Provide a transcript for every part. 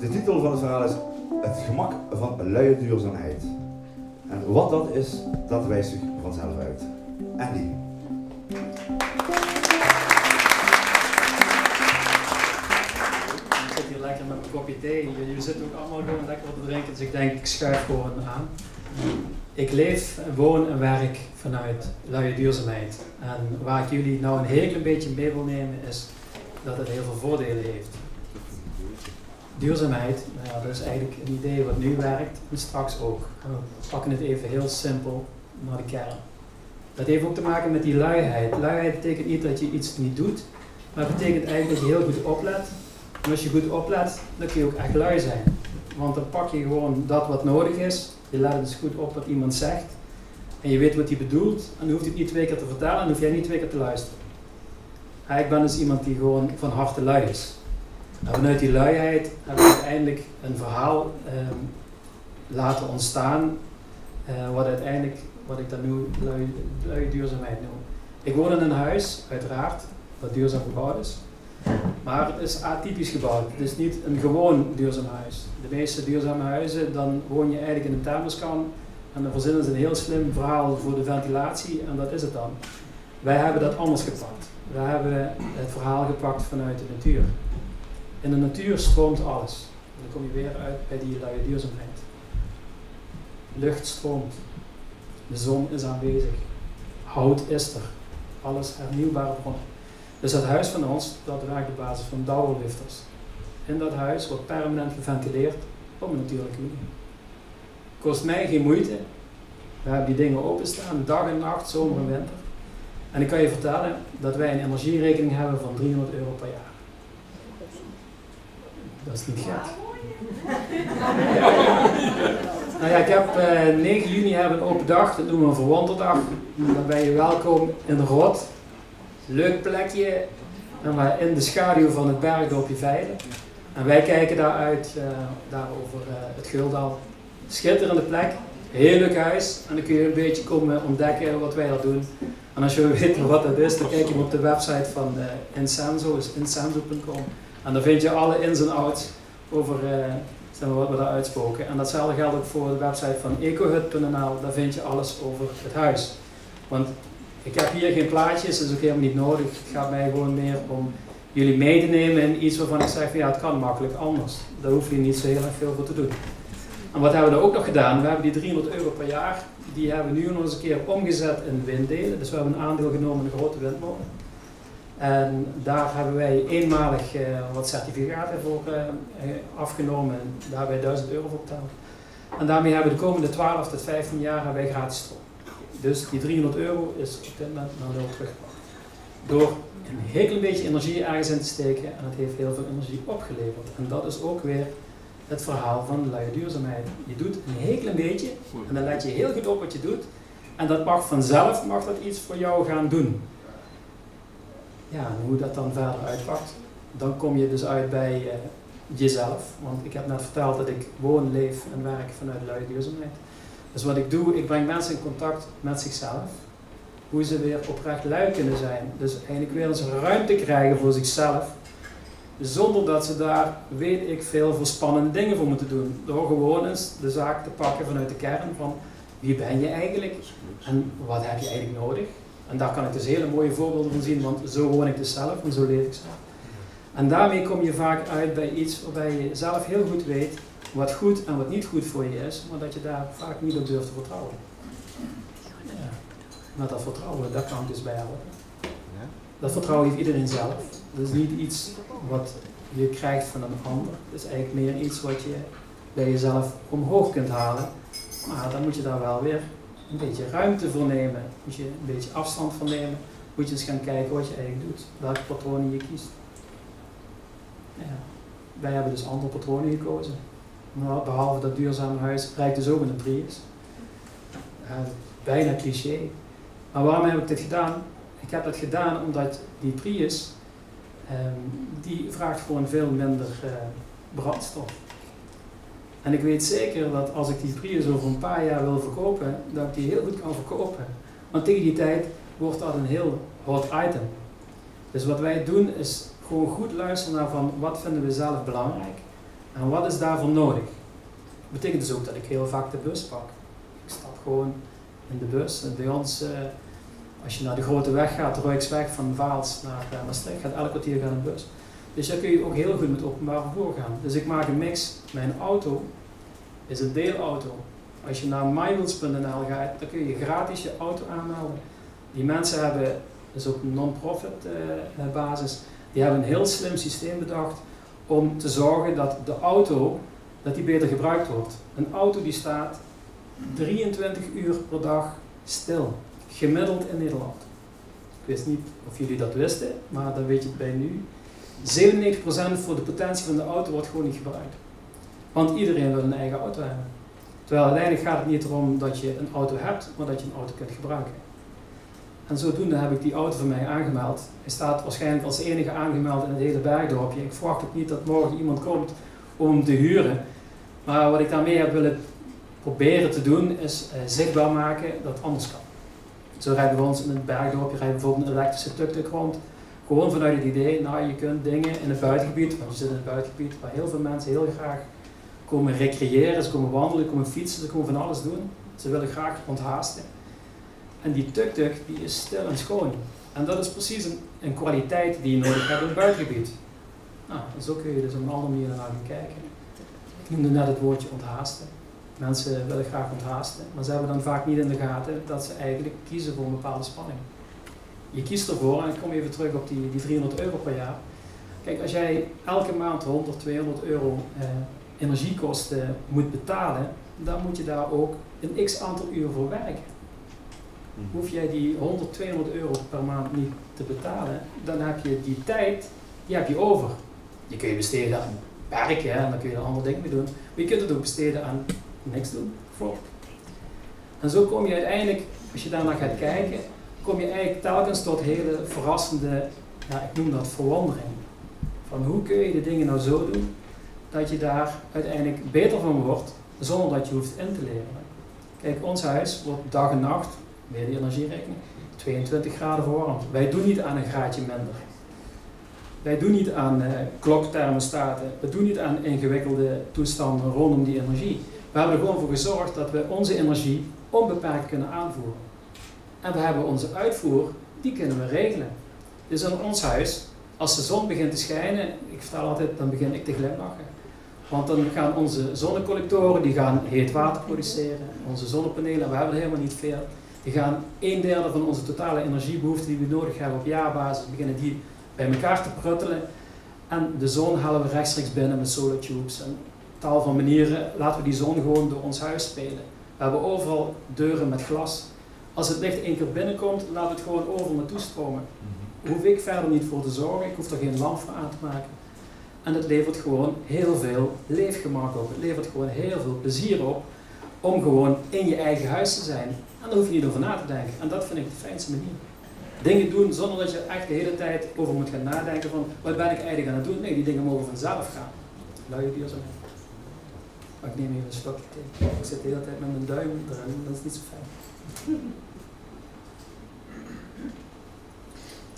de titel van het verhaal is Het gemak van luie duurzaamheid. En wat dat is, dat wijst zich vanzelf uit. Andy. Ik zit hier lekker met mijn kopje thee. Jullie zitten ook allemaal gewoon lekker wat te drinken, dus ik denk ik schuif gewoon aan. Ik leef, woon en werk vanuit luie duurzaamheid. En waar ik jullie nou een heel klein beetje mee wil nemen is dat het heel veel voordelen heeft. Duurzaamheid, nou dat is eigenlijk een idee wat nu werkt en straks ook. We pakken het even heel simpel naar de kern. Dat heeft ook te maken met die luiheid. Luiheid betekent niet dat je iets niet doet, maar het betekent eigenlijk dat je heel goed oplet. En als je goed oplet, dan kun je ook echt lui zijn. Want dan pak je gewoon dat wat nodig is. Je let dus goed op wat iemand zegt. En je weet wat hij bedoelt. En dan hoeft hij het niet twee keer te vertellen en hoef jij niet twee keer te luisteren. ik ben dus iemand die gewoon van harte lui is. En vanuit die luiheid heb ik uiteindelijk een verhaal ehm, laten ontstaan. Uh, wat uiteindelijk, wat ik dan nu duurzaamheid noem. Ik woon in een huis, uiteraard, dat duurzaam gebouwd is. Maar het is atypisch gebouwd. Het is niet een gewoon duurzaam huis. De meeste duurzame huizen, dan woon je eigenlijk in een thermoskan en dan verzinnen ze een heel slim verhaal voor de ventilatie en dat is het dan. Wij hebben dat anders gepakt. Wij hebben het verhaal gepakt vanuit de natuur. In de natuur stroomt alles. Dan kom je weer uit bij die luie duurzaamheid. Lucht stroomt. De zon is aanwezig. Hout is er. Alles hernieuwbare bronnen. Dus dat huis van ons, dat werkt op basis van dauerlifters. In dat huis wordt permanent geventileerd op een natuurlijke manier. Kost mij geen moeite. We hebben die dingen openstaan, dag en nacht, zomer en winter. En ik kan je vertellen dat wij een energierekening hebben van 300 euro per jaar. Dat is niet nou ja, ik heb uh, eh, 9 juni hebben een open dag, dat noemen we een verwonderdag. Dan ben je welkom in de Rot leuk plekje in de schaduw van het bergdorpje Veilen. En wij kijken daaruit, uh, daar over uh, het Geldal. Schitterende plek, heel leuk huis. En dan kun je een beetje komen ontdekken wat wij daar doen. En als je wil weten wat dat is, dan kijk je op de website van uh, Incenso, is incenso.com. En daar vind je alle ins en outs over uh, wat we daar uitspoken. En datzelfde geldt ook voor de website van ecohut.nl, daar vind je alles over het huis. Want ik heb hier geen plaatjes, dat is ook helemaal niet nodig. Het gaat mij gewoon meer om jullie mee te nemen in iets waarvan ik zeg ja, het kan makkelijk anders. Daar hoef je niet zo heel erg veel voor te doen. En wat hebben we er ook nog gedaan? We hebben die 300 euro per jaar, die hebben we nu nog eens een keer omgezet in winddelen. Dus we hebben een aandeel genomen in de grote windmolen. En daar hebben wij eenmalig uh, wat certificaten voor uh, afgenomen. Daar hebben wij 1000 euro voor betaald. En daarmee hebben we de komende 12 tot 15 jaar wij gratis stroom. Dus die 300 euro is op dit moment naar nul teruggebracht. Door een heel klein beetje energie ergens in te steken en het heeft heel veel energie opgeleverd. En dat is ook weer het verhaal van de luie duurzaamheid. Je doet een heel klein beetje en dan let je heel goed op wat je doet. En dat mag vanzelf mag dat iets voor jou gaan doen. Ja, hoe dat dan verder uitpakt, dan kom je dus uit bij uh, jezelf. Want ik heb net verteld dat ik woon, leef en werk vanuit luie duurzaamheid. Dus wat ik doe, ik breng mensen in contact met zichzelf. Hoe ze weer oprecht lui kunnen zijn. Dus eigenlijk weer eens ruimte krijgen voor zichzelf. Zonder dat ze daar, weet ik veel, voor spannende dingen voor moeten doen. Door gewoon eens de zaak te pakken vanuit de kern van wie ben je eigenlijk en wat heb je eigenlijk nodig. En daar kan ik dus hele mooie voorbeelden van zien, want zo woon ik dus zelf en zo leef ik zelf. En daarmee kom je vaak uit bij iets waarbij je zelf heel goed weet wat goed en wat niet goed voor je is, maar dat je daar vaak niet op durft te vertrouwen. Ja. Maar dat vertrouwen, daar kan ik dus bij helpen. Dat vertrouwen heeft iedereen zelf. Dat is niet iets wat je krijgt van een ander. Het is eigenlijk meer iets wat je bij jezelf omhoog kunt halen. Maar dan moet je daar wel weer een beetje ruimte voor nemen. Moet je een beetje afstand van nemen. Moet je eens gaan kijken wat je eigenlijk doet. Welke patronen je kiest. Ja. Wij hebben dus andere patronen gekozen. Behalve dat duurzame huis rijdt dus ook in een Prius. bijna cliché. Maar waarom heb ik dit gedaan? Ik heb dat gedaan omdat die Prius, um, die vraagt gewoon veel minder uh, brandstof. En ik weet zeker dat als ik die Prius over een paar jaar wil verkopen, dat ik die heel goed kan verkopen. Want tegen die tijd wordt dat een heel hot item. Dus wat wij doen is gewoon goed luisteren naar van wat vinden we zelf belangrijk En wat is daarvoor nodig? Dat betekent dus ook dat ik heel vaak de bus pak. Ik stap gewoon in de bus. Bij ons, eh, als je naar de grote weg gaat, de Ruiksweg van Vaals naar uh, Maastricht, gaat elk kwartier gaan een bus. Dus daar kun je ook heel goed met openbaar vervoer. Dus ik maak een mix. Mijn auto is een deelauto. Als je naar mywheels.nl gaat, dan kun je gratis je auto aanmelden. Die mensen hebben, dus op non-profit uh, basis, die hebben een heel slim systeem bedacht om te zorgen dat de auto dat die beter gebruikt wordt. Een auto die staat 23 uur per dag stil, gemiddeld in Nederland. Ik wist niet of jullie dat wisten, maar dan weet je het bij nu. 97% voor de potentie van de auto wordt gewoon niet gebruikt. Want iedereen wil een eigen auto hebben. Terwijl uiteindelijk gaat het niet erom dat je een auto hebt, maar dat je een auto kunt gebruiken. En zodoende heb ik die auto voor mij aangemeld. Hij staat waarschijnlijk als enige aangemeld in het hele bergdorpje. Ik verwacht ook niet dat morgen iemand komt om hem te huren. Maar wat ik daarmee heb willen proberen te doen, is uh, zichtbaar maken dat het anders kan. Zo rijden we ons in het bergdorpje, rijden bijvoorbeeld een elektrische tuk-tuk rond. Gewoon vanuit het idee, nou je kunt dingen in het buitengebied, want je zit in het buitengebied waar heel veel mensen heel graag komen recreëren, ze komen wandelen, komen fietsen, ze komen van alles doen. Ze willen graag onthaasten. En die tuk-tuk die is stil en schoon. En dat is precies een, een kwaliteit die je nodig hebt in het buitengebied. Nou, zo kun je dus op een andere manier naar gaan kijken. Ik noemde net het woordje onthaasten. Mensen willen graag onthaasten, maar ze hebben dan vaak niet in de gaten dat ze eigenlijk kiezen voor een bepaalde spanning. Je kiest ervoor, en ik kom even terug op die, die 300 euro per jaar. Kijk, als jij elke maand 100, 200 euro eh, energiekosten moet betalen, dan moet je daar ook een x aantal uur voor werken. Mhm. Hoef jij die 100, 200 euro per maand niet te betalen, dan heb je die tijd, die heb je over. Die kun je besteden aan werken en dan kun je er andere dingen mee doen. Maar je kunt het ook besteden aan niks doen, bijvoorbeeld. En zo kom je uiteindelijk, als je daarnaar gaat kijken, kom je eigenlijk telkens tot hele verrassende, ja, ik noem dat verwondering. Van hoe kun je de dingen nou zo doen dat je daar uiteindelijk beter van wordt, zonder dat je hoeft in te leren. Kijk, ons huis wordt dag en nacht, weer die energierekening, 22 graden verwarmd. Wij doen niet aan een graadje minder. Wij doen niet aan uh, klokthermostaten, we doen niet aan ingewikkelde toestanden rondom die energie. We hebben er gewoon voor gezorgd dat we onze energie onbeperkt kunnen aanvoeren. En we hebben onze uitvoer, die kunnen we regelen. Dus in ons huis, als de zon begint te schijnen, ik vertel altijd, dan begin ik te glimlachen. Want dan gaan onze zonnecollectoren, die gaan heet water produceren. Onze zonnepanelen, we hebben er helemaal niet veel. Die gaan een derde van onze totale energiebehoefte die we nodig hebben op jaarbasis, beginnen die bij elkaar te pruttelen. En de zon halen we rechtstreeks binnen met solar tubes. En tal van manieren laten we die zon gewoon door ons huis spelen. We hebben overal deuren met glas. Als het licht één keer binnenkomt, we het gewoon overal naartoe stromen. Daar hoef ik verder niet voor te zorgen, ik hoef er geen lamp voor aan te maken. En het levert gewoon heel veel leefgemak op. Het levert gewoon heel veel plezier op om gewoon in je eigen huis te zijn. En daar hoef je niet over na te denken. En dat vind ik de fijnste manier. Dingen doen zonder dat je echt de hele tijd over moet gaan nadenken van wat ben ik eigenlijk aan het doen. Nee, die dingen mogen vanzelf gaan. Luie bier zo. Maar ik neem even een stokje thee. Ik zit de hele tijd met mijn duim erin, dat is niet zo fijn.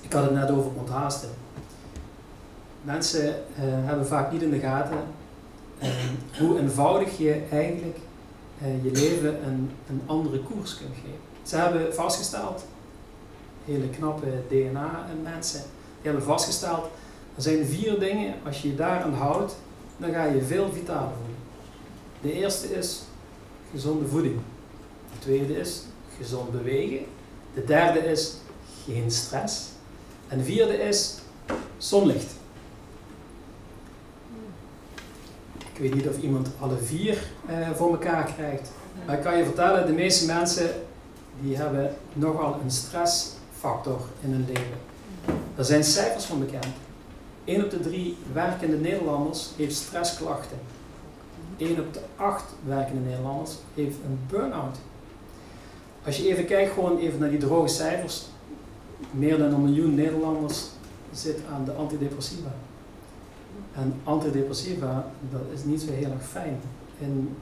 Ik had het net over onthaasten. Mensen uh, hebben vaak niet in de gaten uh, hoe eenvoudig je eigenlijk uh, je leven een, een andere koers kunt geven. Ze hebben vastgesteld, hele knappe DNA-mensen, die hebben vastgesteld, er zijn vier dingen, als je je daaraan houdt, dan ga je veel vitaler voelen. De eerste is gezonde voeding. De tweede is gezond bewegen. De derde is geen stress. En de vierde is zonlicht. Ik weet niet of iemand alle vier eh, voor elkaar krijgt. Maar ik kan je vertellen, de meeste mensen die hebben nogal een stressfactor in hun leven. Er zijn cijfers van bekend. 1 op de 3 werkende Nederlanders heeft stressklachten. 1 op de 8 werkende Nederlanders heeft een burn-out. Als je even kijkt, gewoon even naar die droge cijfers. Meer dan een miljoen Nederlanders zit aan de antidepressiva. En antidepressiva, dat is niet zo heel erg fijn. In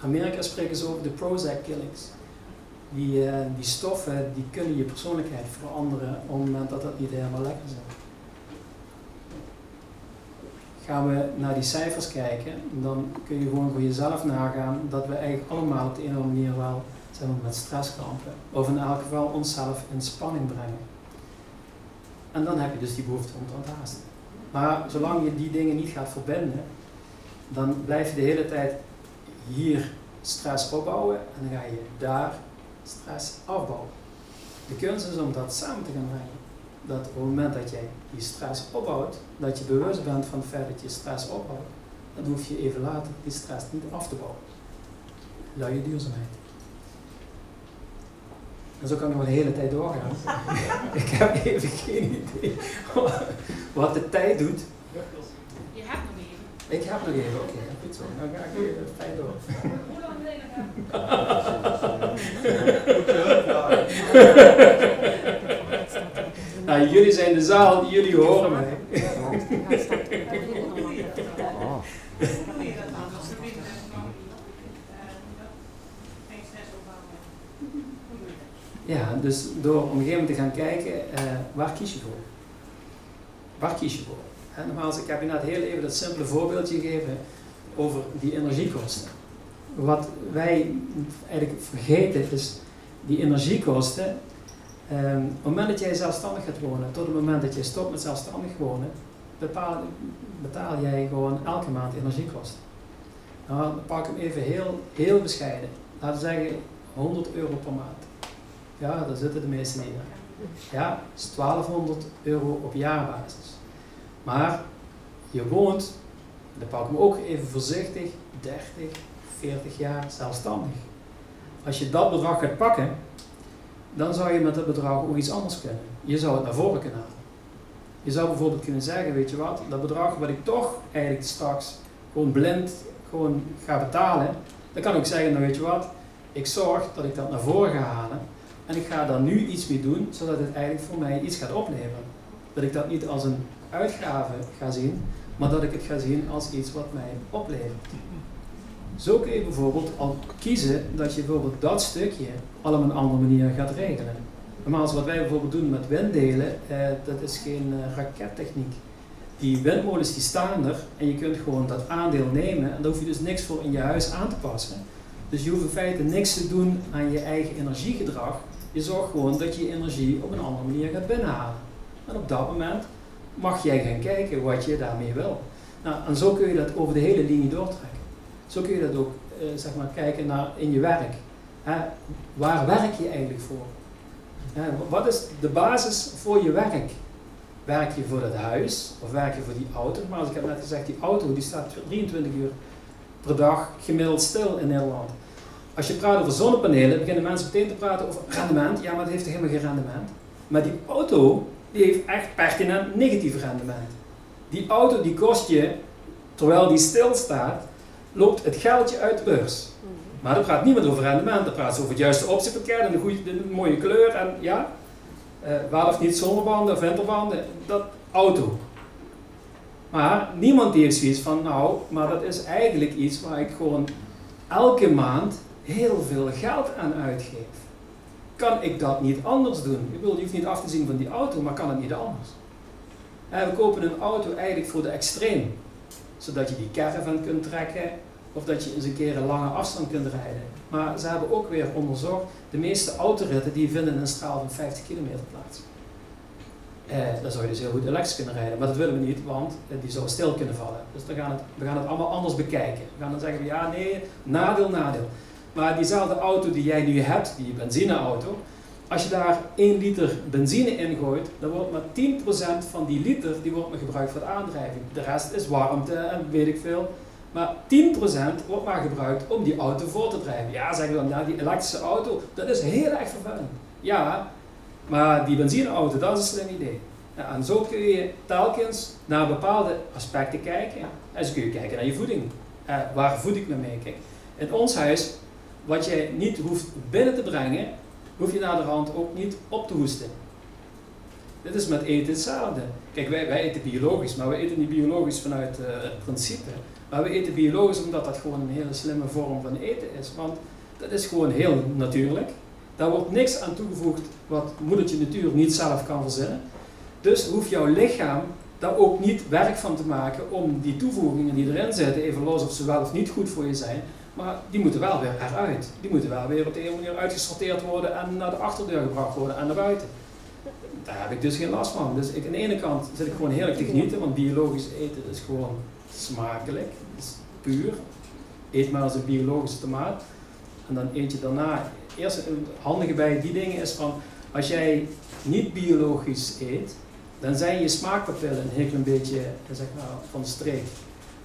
Amerika spreken ze over de Prozac killings. Die, uh, die stoffen die kunnen je persoonlijkheid veranderen op het moment dat dat niet helemaal lekker zit. gaan we naar die cijfers kijken, dan kun je gewoon voor jezelf nagaan dat we eigenlijk allemaal op de een of andere manier wel maar, met stress kampen. Of in elk geval onszelf in spanning brengen. En dan heb je dus die behoefte om te onthaasten. Maar zolang je die dingen niet gaat verbinden, dan blijf je de hele tijd hier stress opbouwen en dan ga je daar stress afbouwen. De kunst is om dat samen te gaan brengen. Dat op het moment dat jij die stress opbouwt, dat je bewust bent van het feit dat je stress opbouwt, dan hoef je even later die stress niet af te bouwen. Luie duurzaamheid. En zo kan ik nog de hele tijd doorgaan. ik heb even geen idee wat de tijd doet. Je hebt nog even. Ik heb nog even, oké, goed zo. Dan ga ik even fijn door. Hoe lang wil je? Nou, jullie zijn de zaal, jullie horen mij. Oh. Ja, dus door op een gegeven moment te gaan kijken, eh, waar kies je voor? Waar kies je voor? Hè, nogmaals, ik heb je net heel even dat simpele voorbeeldje gegeven over die energiekosten. Wat wij eigenlijk vergeten is die energiekosten. ehm, op het moment dat jij zelfstandig gaat wonen, tot het moment dat jij stopt met zelfstandig wonen, betaal jij gewoon elke maand energiekosten. Nou, pak hem even heel, heel bescheiden. Laten we zeggen 100 euro per maand. Ja, daar zitten de meeste in. Ja, dat is 1200 euro op jaarbasis. Maar je woont, dan pak ik hem ook even voorzichtig, 30, 40 jaar zelfstandig. Als je dat bedrag gaat pakken, dan zou je met dat bedrag ook iets anders kunnen. Je zou het naar voren kunnen halen. Je zou bijvoorbeeld kunnen zeggen, weet je wat, dat bedrag wat ik toch eigenlijk straks gewoon blind gewoon ga betalen, dan kan ik zeggen, nou weet je wat, ik zorg dat ik dat naar voren ga halen en ik ga daar nu iets mee doen, zodat het eigenlijk voor mij iets gaat opleveren. Dat ik dat niet als een uitgave ga zien, maar dat ik het ga zien als iets wat mij oplevert. Zo kun je bijvoorbeeld al kiezen dat je bijvoorbeeld dat stukje al op een andere manier gaat regelen. Normaal wat wij bijvoorbeeld doen met winddelen, eh, dat is geen eh, rakettechniek. Die windmolens die staan er en je kunt gewoon dat aandeel nemen en daar hoef je dus niks voor in je huis aan te passen. Dus je hoeft in feite niks te doen aan je eigen energiegedrag. Je zorgt gewoon dat je energie op een andere manier gaat binnenhalen. En op dat moment mag jij gaan kijken wat je daarmee wil. Nou, en zo kun je dat over de hele linie doortrekken. Zo kun je dat ook eh, zeg maar, kijken naar in je werk. Hè, waar werk je eigenlijk voor? Wat is de basis voor je werk? Werk je voor het huis of werk je voor die auto? Maar als ik heb net gezegd, die auto die staat 23 uur per dag gemiddeld stil in Nederland. Als je praat over zonnepanelen, beginnen mensen meteen te praten over rendement. Ja, maar het heeft toch helemaal geen rendement? Maar die auto, die heeft echt pertinent negatief rendement. Die auto die kost je, terwijl die stilstaat, loopt het geldje uit de beurs. Maar daar praat niemand over rendement, daar praat ze over het juiste opzichtpakket en de, goede, de mooie kleur en ja, uh, wel of niet zonnebanden of winterbanden, dat auto. Maar niemand die heeft zoiets van, nou, maar dat is eigenlijk iets waar ik gewoon elke maand heel veel geld aan uitgeef. Kan ik dat niet anders doen? Ik bedoel, je hoeft niet af te zien van die auto, maar kan het niet anders? En we kopen een auto eigenlijk voor de extreem. Zodat je die caravan kunt trekken, of dat je eens een keer een lange afstand kunt rijden. Maar ze hebben ook weer onderzocht, de meeste autoritten die vinden een straal van 50 kilometer plaats. Eh, dan zou je dus heel goed elektrisch kunnen rijden, maar dat willen we niet, want eh, die zou stil kunnen vallen. Dus dan gaan het, we gaan het allemaal anders bekijken. We gaan dan zeggen, ja nee, nadeel, nadeel. Maar diezelfde auto die jij nu hebt, die benzineauto, als je daar 1 liter benzine in gooit, dan wordt maar 10% van die liter die wordt gebruikt voor de aandrijving. De rest is warmte en weet ik veel. Maar 10% wordt maar gebruikt om die auto voor te drijven. Ja, zeggen we dan, ja, die elektrische auto, dat is heel erg vervuilend. Ja, maar die benzineauto, dat is een slim idee. Ja, en zo kun je telkens naar bepaalde aspecten kijken. En zo kun je kijken naar je voeding. Uh, waar voed ik me mee? Kijk, in ons huis, wat je niet hoeft binnen te brengen, hoef je naar de ook niet op te hoesten. Dit is met eten hetzelfde. Kijk, wij, wij eten biologisch, maar we eten niet biologisch vanuit uh, het principe. Maar we eten biologisch omdat dat gewoon een hele slimme vorm van eten is. Want dat is gewoon heel natuurlijk. Daar wordt niks aan toegevoegd wat moedertje natuur niet zelf kan verzinnen. Dus hoeft jouw lichaam daar ook niet werk van te maken om die toevoegingen die erin zitten, even los of ze wel of niet goed voor je zijn, maar die moeten wel weer eruit. Die moeten wel weer op de een manier uitgesorteerd worden en naar de achterdeur gebracht worden en naar buiten. Daar heb ik dus geen last van. Dus ik, aan de ene kant zit ik gewoon heerlijk te genieten, want biologisch eten is gewoon smakelijk, is puur. Eet maar als een biologische tomaat. En dan eet je daarna, eerst het handige bij die dingen is van, als jij niet biologisch eet, dan zijn je smaakpapillen een heel klein beetje zeg van streek.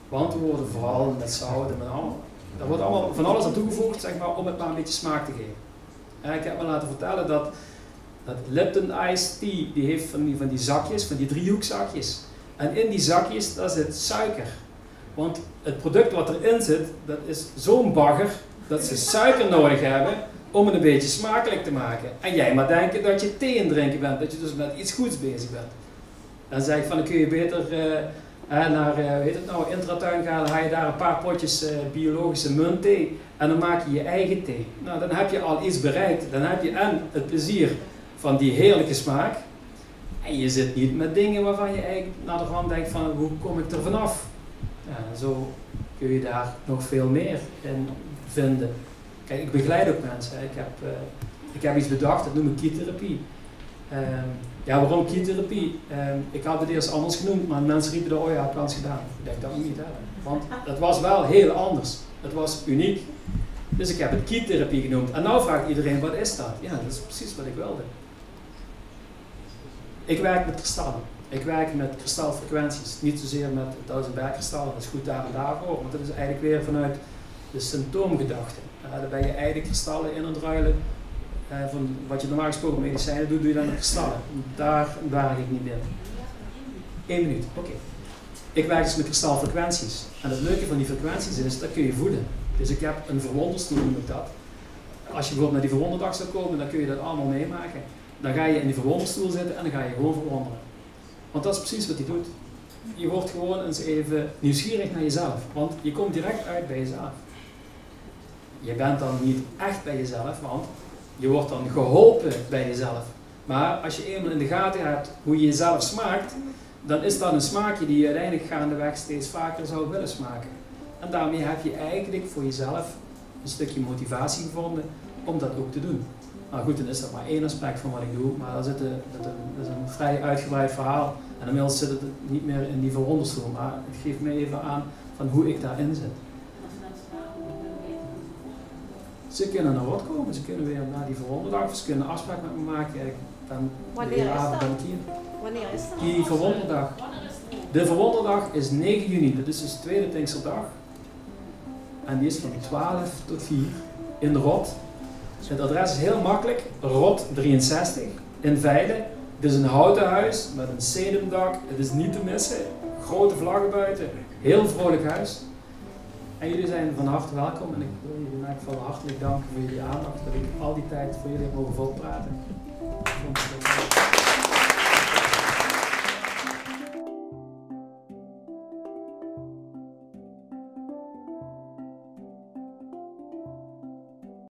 Want we worden vooral met zout en met allemaal, er wordt allemaal van alles aan toegevoegd zeg maar, om het maar een beetje smaak te geven. En ik heb me laten vertellen dat, dat Lipton Ice Tea, die heeft van die, van die zakjes, van die driehoekzakjes. En in die zakjes, daar zit suiker. Want het product wat erin zit, dat is zo'n bagger, dat ze suiker nodig hebben om het een beetje smakelijk te maken. En jij maar denken dat je thee in drinken bent, dat je dus met iets goeds bezig bent. Dan zeg ik van, dan kun je beter uh, naar, uh, weet het nou, Intratuin gaan, dan je daar een paar potjes uh, biologische muntthee en dan maak je je eigen thee. Nou, dan heb je al iets bereikt. Dan heb je en het plezier van die heerlijke smaak. En je zit niet met dingen waarvan je eigenlijk naar de rand denkt van, hoe kom ik er vanaf? Ja, zo kun je daar nog veel meer in vinden. Kijk, ik begeleid ook mensen. Ik heb, uh, ik heb iets bedacht, dat noem ik kietherapie. Um, ja, waarom kietherapie? Um, ik had het eerst anders genoemd, maar mensen riepen er, oh ja, heb gedaan. Ik denk dat niet hebben. Want het was wel heel anders. Het was uniek. Dus ik heb het kietherapie genoemd. En nou vraagt iedereen, wat is dat? Ja, dat is precies wat ik wilde. Ik werk met kristallen. Ik werk met kristalfrequenties. Niet zozeer met duizendbergkristallen, dat is goed daar en daarvoor. Want dat is eigenlijk weer vanuit de symptoomgedachte. Uh, ben je eigen kristallen in aan het ruilen. Uh, van wat je normaal gesproken medicijnen doet, doe je dan met kristallen. Daar werk ik niet meer. Eén minuut, oké. Ik werk dus met kristalfrequenties. En het leuke van die frequenties is, dat kun je voeden. Dus ik heb een verwonderstoel, noem ik dat. Als je bijvoorbeeld naar die verwonderdag zou komen, dan kun je dat allemaal meemaken. Dan ga je in die verwonderstoel zitten en dan ga je gewoon verwonderen. Want dat is precies wat hij doet. Je wordt gewoon eens even nieuwsgierig naar jezelf. Want je komt direct uit bij jezelf. Je bent dan niet echt bij jezelf, want je wordt dan geholpen bij jezelf. Maar als je eenmaal in de gaten hebt hoe je jezelf smaakt, dan is dat een smaakje die je uiteindelijk gaandeweg steeds vaker zou willen smaken. En daarmee heb je eigenlijk voor jezelf een stukje motivatie gevonden om dat ook te doen. Nou goed, dan is dat maar één aspect van wat ik doe, maar dat is, een, dat is een vrij uitgebreid verhaal. En inmiddels zit het niet meer in die verwonderstoel, maar het geeft me even aan van hoe ik daarin zit. Ze kunnen naar wat komen, ze kunnen weer naar die verwonderdag, ze kunnen een afspraak met me maken. Ik ben Wanneer de avond dat? ben ik hier. Wanneer is dat? Die verwonderdag. De verwonderdag is 9 juni, dat is dus de tweede Pinksterdag. En die is van 12 tot 4 in de Rot. Het adres is heel makkelijk, Rot 63 in Veile. Het is een houten huis met een sedumdak, het is niet te missen. Grote vlaggen buiten, heel vrolijk huis. En jullie zijn van harte welkom en ik wil jullie in ieder geval hartelijk danken voor jullie aandacht. Dat ik al die tijd voor jullie heb mogen volpraten.